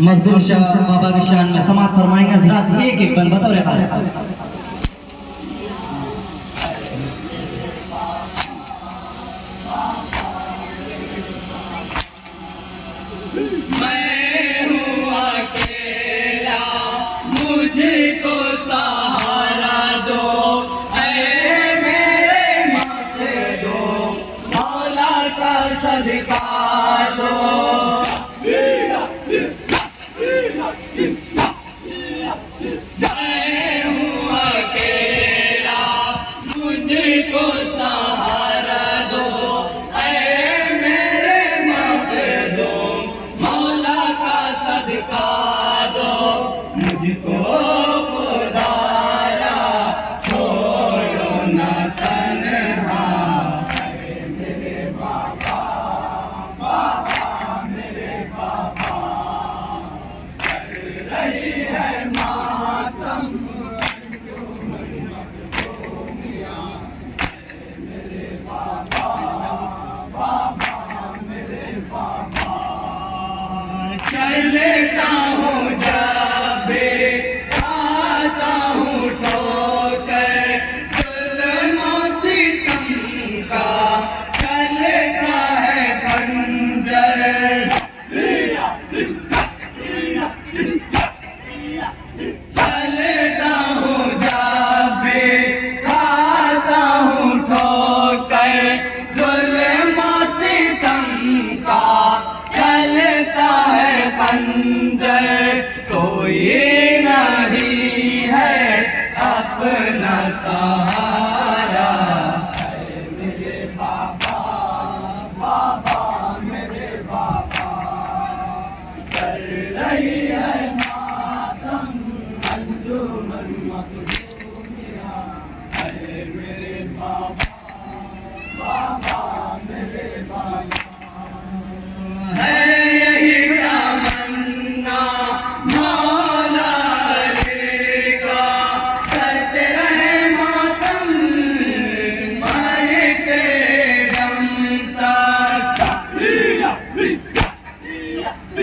مزدور شاہ بابا کی شان میں سماعت فرمائیں گے حضرات ایک ایک بن بطور خالق Oh, Thank you. Violeta. کوئی نہیں ہے اپنا سہارا۔ میرے بابا بابا میرے بابا کر رہی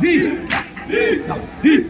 Viva! Viva! Viva!